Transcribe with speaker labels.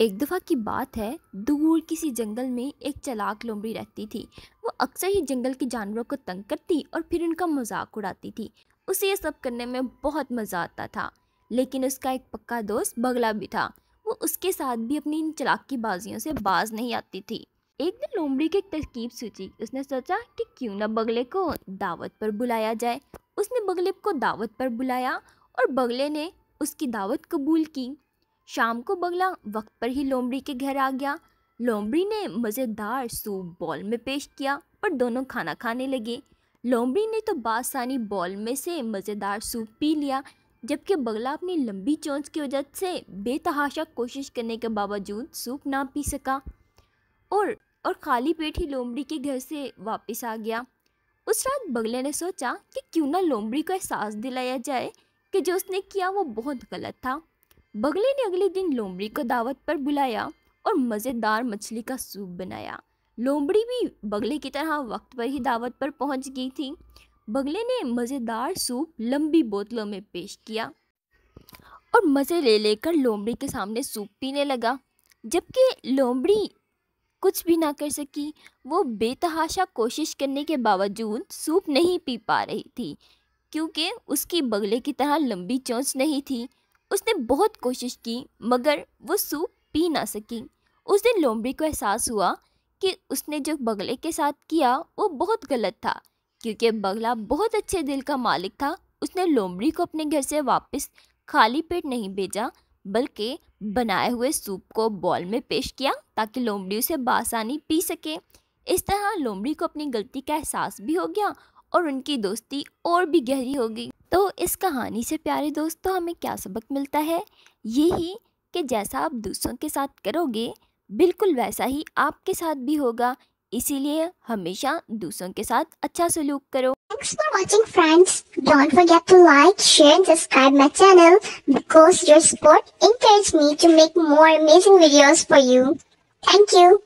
Speaker 1: एक दफ़ा की बात है, दूर किसी जंगल में एक चलाक लोमड़ी रहती थी। वो अक्सर ही जंगल के जानवरों को तंग करती और फिर उनका मज़ाक उड़ाती थी। उसे ये सब करने में बहुत मज़ा आता था, लेकिन उसका एक पक्का दोस्त बगला भी था। वो उसके साथ भी अपनी इन चलाकी बाजियों से बाज नहीं आती थी। एक दिन लोमड़ी की एक तरकीब सूची उसने सोचा कि क्यों ना बगले को दावत पर बुलाया जाए। उसने बगले को दावत पर बुलाया और बगले ने उसकी दावत कबूल की। शाम को बगला वक्त पर ही लोमड़ी के घर आ गया। लोमड़ी ने मज़ेदार सूप बॉल में पेश किया और दोनों खाना खाने लगे। लोमड़ी ने तो बासानी बॉल में से मज़ेदार सूप पी लिया, जबकि बगला अपनी लंबी चोंच की वजह से बेतहाशा कोशिश करने के बावजूद सूप ना पी सका। और और खाली पेट ही लोमड़ी के घर से वापस आ गया। उस रात बगले ने सोचा कि क्यों ना लोमड़ी को एहसास दिलाया जाए कि जो उसने किया वो बहुत गलत था। बगले ने अगले दिन लोमड़ी को दावत पर बुलाया और मज़ेदार मछली का सूप बनाया। लोमड़ी भी बगले की तरह वक्त पर ही दावत पर पहुँच गई थी। बगले ने मज़ेदार सूप लंबी बोतलों में पेश किया और मज़े ले लेकर लोमड़ी के सामने सूप पीने लगा। जबकि लोमड़ी कुछ भी ना कर सकी, वो बेतहाशा कोशिश करने के बावजूद सूप नहीं पी पा रही थी, क्योंकि उसकी बगले की तरह लंबी चोंच नहीं थी। उसने बहुत कोशिश की, मगर वो सूप पी ना सकी। उस दिन लोमड़ी को एहसास हुआ कि उसने जो बगले के साथ किया, वो बहुत गलत था। क्योंकि बगला बहुत अच्छे दिल का मालिक था, उसने लोमड़ी को अपने घर से वापस खाली पेट नहीं भेजा, बल्कि बनाए हुए सूप को बॉल में पेश किया ताकि लोमड़ी उसे बासानी पी सके। इस तरह लोमड़ी को अपनी गलती का एहसास भी हो गया और उनकी दोस्ती और भी गहरी हो गई तो इस कहानी से प्यारे दोस्तों हमें क्या सबक मिलता है यही कि जैसा आप दूसरों के साथ करोगे बिल्कुल वैसा ही आपके साथ भी होगा इसीलिए हमेशा दूसरों के साथ अच्छा सलूक करो
Speaker 2: Thanks for watching friends. Don't forget to like, share and subscribe my channel because your support encourages me to make more amazing videos for you. Thank you.